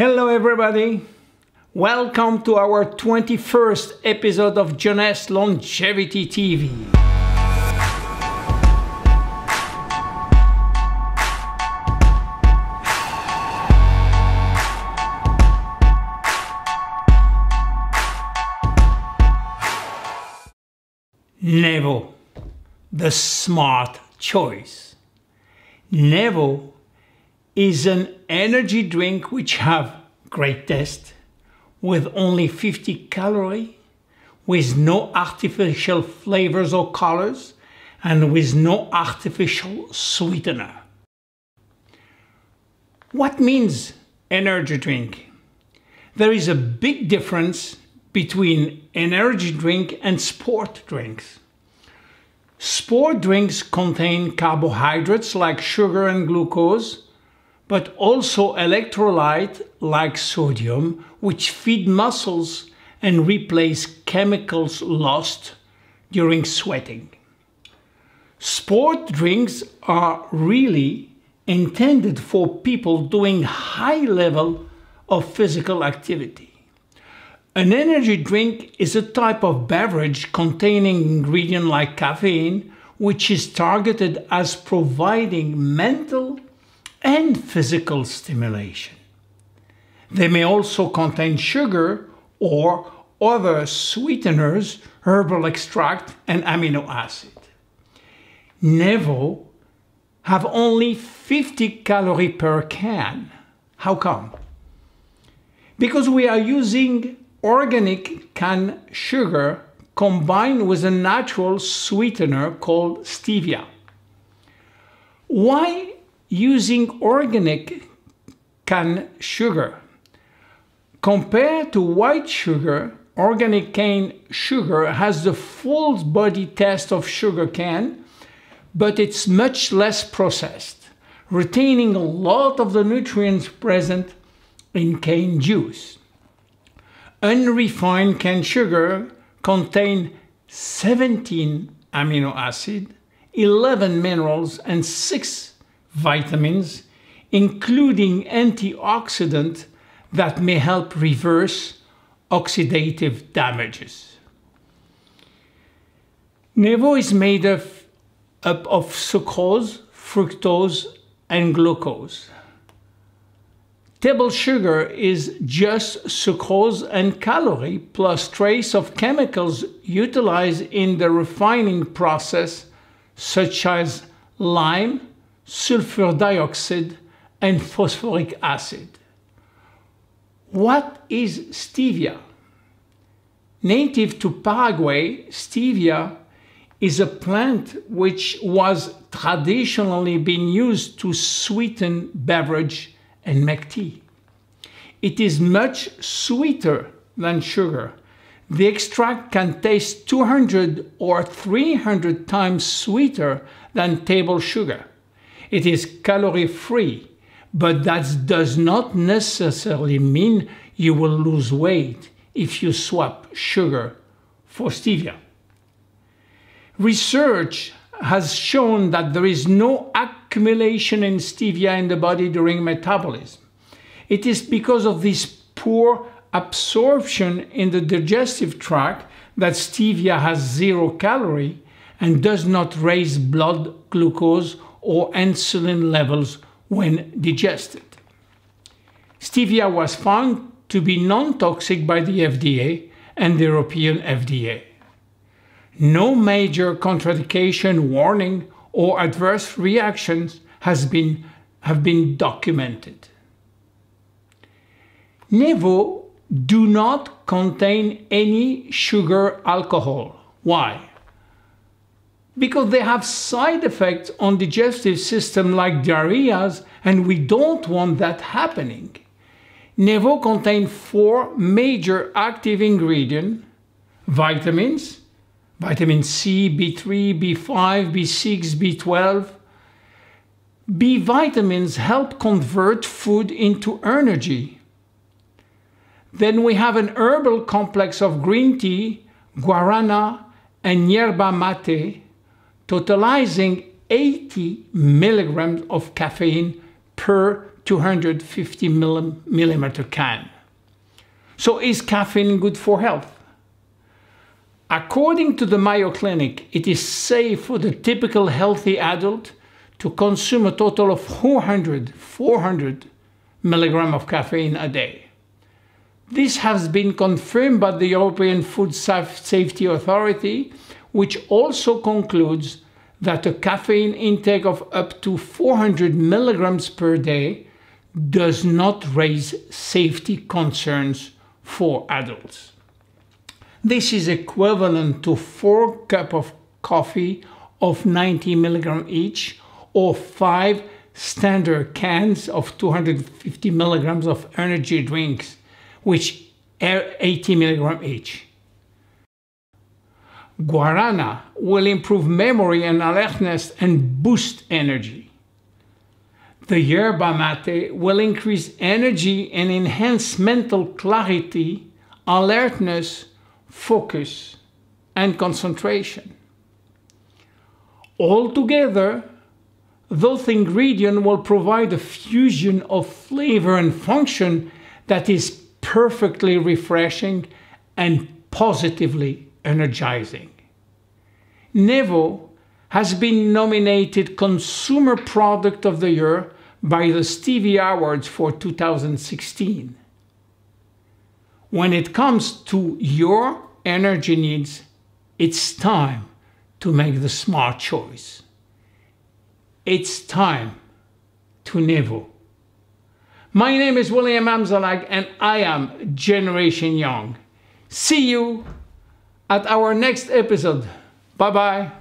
Hello, everybody. Welcome to our 21st episode of Jeunesse Longevity TV. Nevo, the smart choice. Nevo is an energy drink which have great taste with only 50 calorie, with no artificial flavors or colors, and with no artificial sweetener. What means energy drink? There is a big difference between energy drink and sport drinks. Sport drinks contain carbohydrates like sugar and glucose, but also electrolyte like sodium, which feed muscles and replace chemicals lost during sweating. Sport drinks are really intended for people doing high level of physical activity. An energy drink is a type of beverage containing ingredient like caffeine, which is targeted as providing mental and physical stimulation. They may also contain sugar or other sweeteners, herbal extract, and amino acid. Nevo have only 50 calories per can. How come? Because we are using organic cane sugar combined with a natural sweetener called stevia. Why using organic cane sugar? Compared to white sugar, organic cane sugar has the full body taste of sugar cane, but it's much less processed, retaining a lot of the nutrients present in cane juice unrefined cane sugar contains 17 amino acids, 11 minerals, and 6 vitamins, including antioxidant that may help reverse oxidative damages. Nevo is made of, up of sucrose, fructose, and glucose. Table sugar is just sucrose and calorie plus trace of chemicals utilized in the refining process such as lime, sulfur dioxide, and phosphoric acid. What is stevia? Native to Paraguay, stevia is a plant which was traditionally been used to sweeten beverage and make tea. It is much sweeter than sugar. The extract can taste 200 or 300 times sweeter than table sugar. It is calorie free, but that does not necessarily mean you will lose weight if you swap sugar for stevia. Research has shown that there is no accumulation in stevia in the body during metabolism. It is because of this poor absorption in the digestive tract that stevia has zero calorie and does not raise blood glucose or insulin levels when digested. Stevia was found to be non-toxic by the FDA and the European FDA no major contraindication warning or adverse reactions has been, have been documented. Nevo do not contain any sugar alcohol. Why? Because they have side effects on digestive system like diarrheas and we don't want that happening. Nevo contains four major active ingredients, vitamins, vitamin C, B3, B5, B6, B12. B vitamins help convert food into energy. Then we have an herbal complex of green tea, guarana, and yerba mate, totalizing 80 milligrams of caffeine per 250 millimeter can. So is caffeine good for health? According to the Mayo Clinic, it is safe for the typical healthy adult to consume a total of 400, 400 milligram of caffeine a day. This has been confirmed by the European Food Safety Authority, which also concludes that a caffeine intake of up to 400 milligrams per day does not raise safety concerns for adults. This is equivalent to 4 cups of coffee of 90 milligram each or 5 standard cans of 250 milligrams of energy drinks, which are 80 milligram each. Guarana will improve memory and alertness and boost energy. The yerba mate will increase energy and enhance mental clarity, alertness, focus, and concentration. Altogether, those ingredients will provide a fusion of flavor and function that is perfectly refreshing and positively energizing. Nevo has been nominated Consumer Product of the Year by the Stevie Awards for 2016. When it comes to your energy needs, it's time to make the smart choice. It's time to Nevo. My name is William Amzalag and I am Generation Young. See you at our next episode. Bye bye.